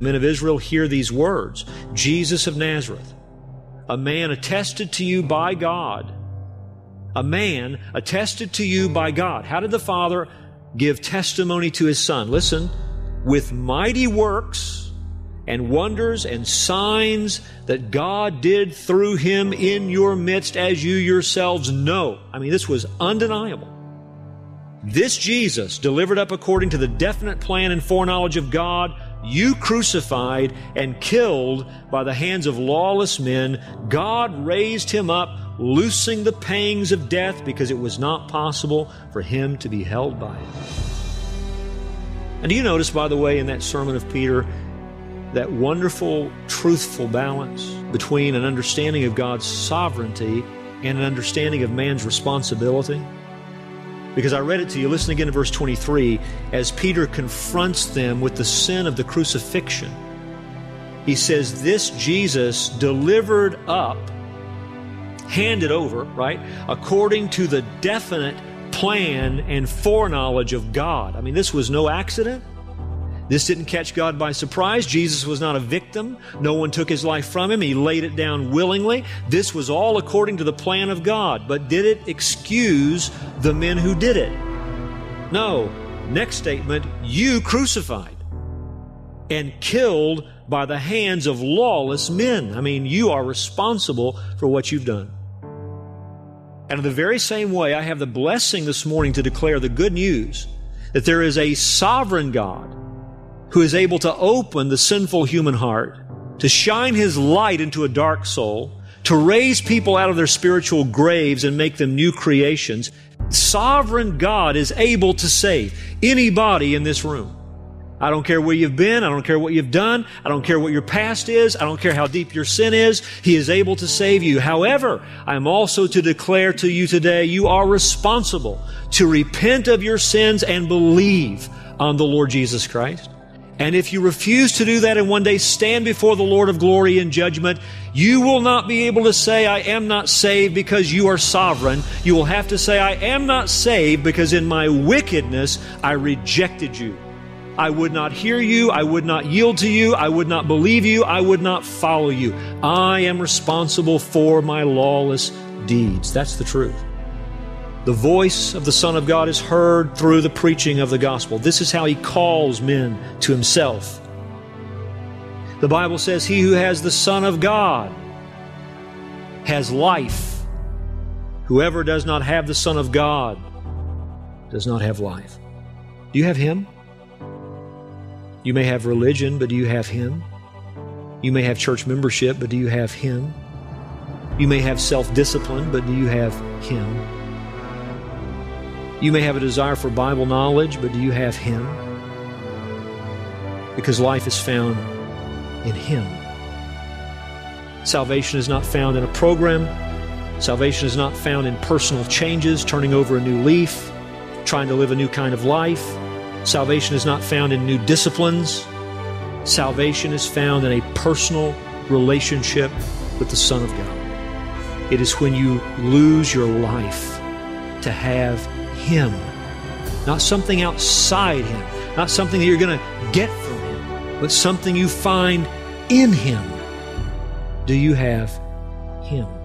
Men of Israel, hear these words Jesus of Nazareth, a man attested to you by God. A man attested to you by God. How did the Father give testimony to his Son? Listen, with mighty works and wonders and signs that God did through him in your midst, as you yourselves know. I mean, this was undeniable. This Jesus, delivered up according to the definite plan and foreknowledge of God, you crucified and killed by the hands of lawless men, God raised him up, loosing the pangs of death because it was not possible for him to be held by it. And do you notice, by the way, in that sermon of Peter, that wonderful, truthful balance between an understanding of God's sovereignty and an understanding of man's responsibility? Because I read it to you. Listen again to verse 23 as Peter confronts them with the sin of the crucifixion. He says, This Jesus delivered up, handed over, right, according to the definite plan and foreknowledge of God. I mean, this was no accident. This didn't catch God by surprise. Jesus was not a victim. No one took his life from him. He laid it down willingly. This was all according to the plan of God. But did it excuse the men who did it? No. Next statement you crucified and killed by the hands of lawless men. I mean, you are responsible for what you've done. And in the very same way, I have the blessing this morning to declare the good news that there is a sovereign God who is able to open the sinful human heart, to shine his light into a dark soul, to raise people out of their spiritual graves and make them new creations. Sovereign God is able to save anybody in this room. I don't care where you've been. I don't care what you've done. I don't care what your past is. I don't care how deep your sin is. He is able to save you. However, I am also to declare to you today, you are responsible to repent of your sins and believe on the Lord Jesus Christ. And if you refuse to do that and one day stand before the Lord of glory in judgment, you will not be able to say, I am not saved because you are sovereign. You will have to say, I am not saved because in my wickedness I rejected you. I would not hear you. I would not yield to you. I would not believe you. I would not follow you. I am responsible for my lawless deeds. That's the truth. The voice of the Son of God is heard through the preaching of the gospel. This is how he calls men to himself. The Bible says, He who has the Son of God has life. Whoever does not have the Son of God does not have life. Do you have Him? You may have religion, but do you have Him? You may have church membership, but do you have Him? You may have self discipline, but do you have Him? You may have a desire for Bible knowledge, but do you have Him? Because life is found in Him. Salvation is not found in a program. Salvation is not found in personal changes, turning over a new leaf, trying to live a new kind of life. Salvation is not found in new disciplines. Salvation is found in a personal relationship with the Son of God. It is when you lose your life to have him, not something outside Him, not something that you're going to get from Him, but something you find in Him. Do you have Him?